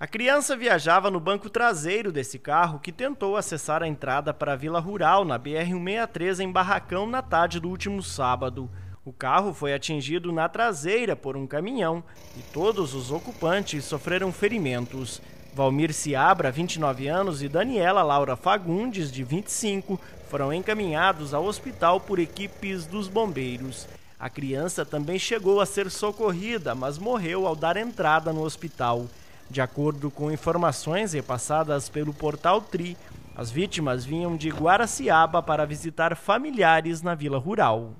A criança viajava no banco traseiro desse carro que tentou acessar a entrada para a Vila Rural, na BR-163, em Barracão, na tarde do último sábado. O carro foi atingido na traseira por um caminhão e todos os ocupantes sofreram ferimentos. Valmir Seabra, 29 anos, e Daniela Laura Fagundes, de 25, foram encaminhados ao hospital por equipes dos bombeiros. A criança também chegou a ser socorrida, mas morreu ao dar entrada no hospital. De acordo com informações repassadas pelo portal Tri, as vítimas vinham de Guaraciaba para visitar familiares na vila rural.